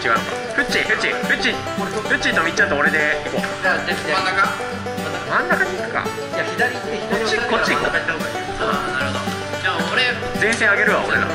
違うの。かフッチフッチフッチフッチとみっちゃんと俺で行こう。じゃあ真ん中。真ん中に行くか。いや左こっちこっち行こう。ああなるほど。じゃあ俺。前線上げるわ俺ら、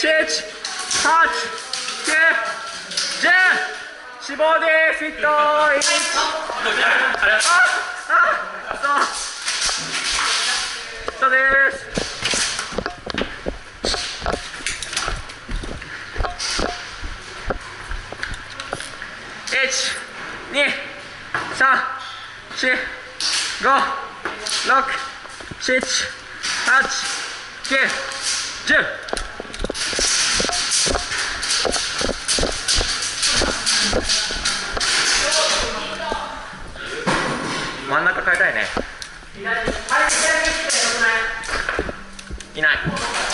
Shit! Hot! Yeah! Yeah! 死亡です一イ一ああそうそうです二、三、四、五、六、七、八、九、十。いない。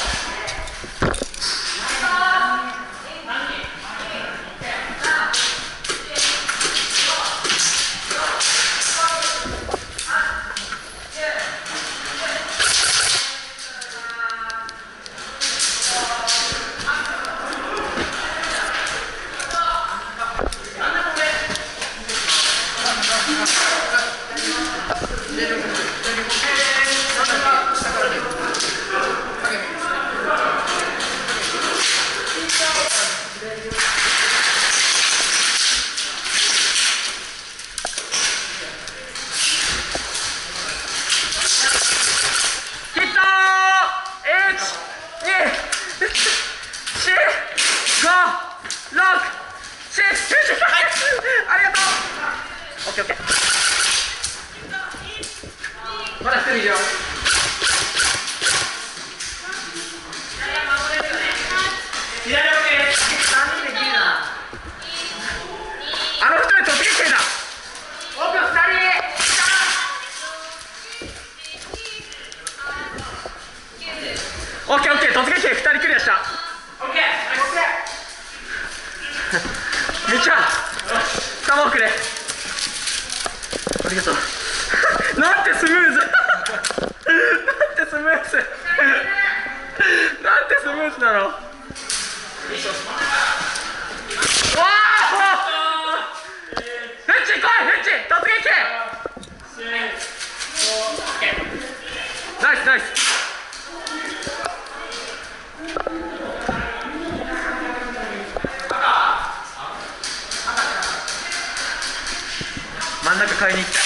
買いに行った。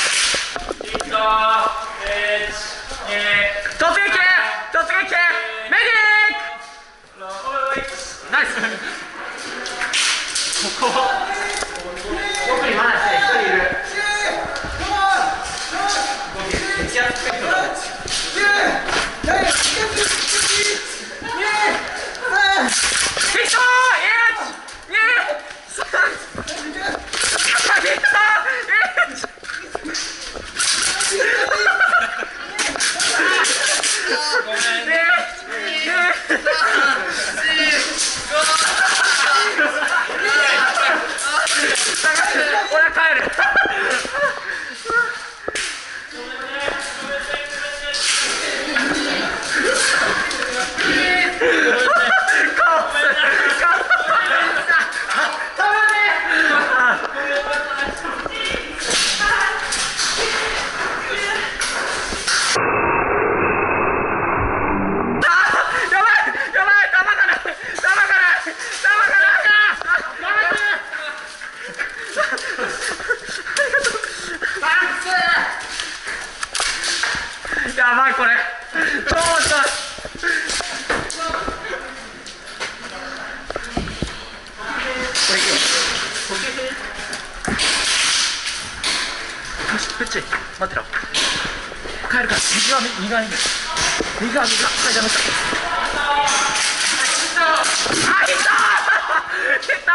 これいいよしプッチ待ってろ帰るから右は右側に右側右側はいダメだあいったーいった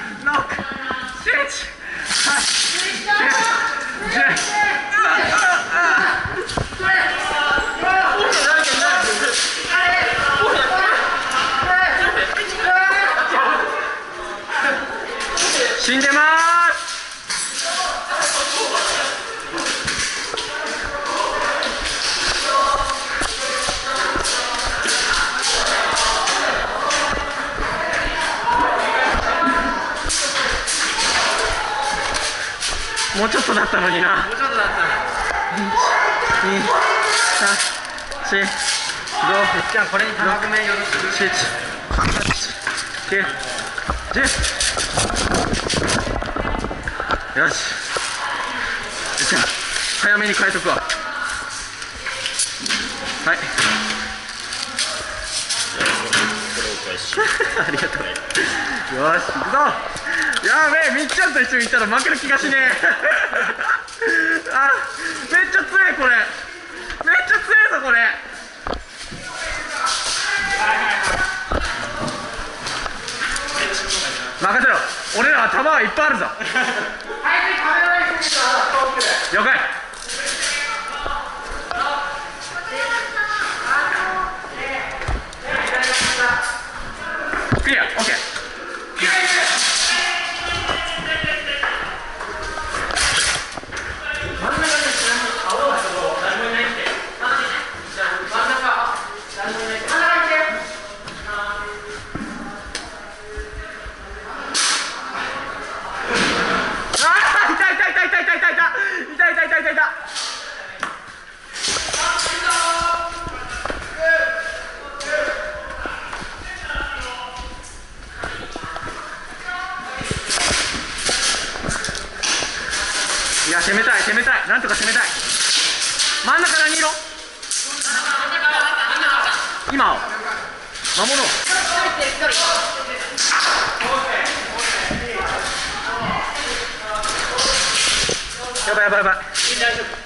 とだったのにな。もうちょっとだった。二、三、四、五、じゃあこれに玉組よろしく七、八、九、十。よし。じゃあ早めに変えとくわ。はい。ありがとう。よし、行くぞ。やべえ、みっちゃんと一緒に行ったら負ける気がしねえ。あ、めっちゃ強いこれ。めっちゃ強いぞこれ。任せろ俺らは球はいっぱいあるぞ 了解や攻めたい攻めたい。なんとか攻めたい。真ん中何色？今を。守ろう。やばいやばいやばい。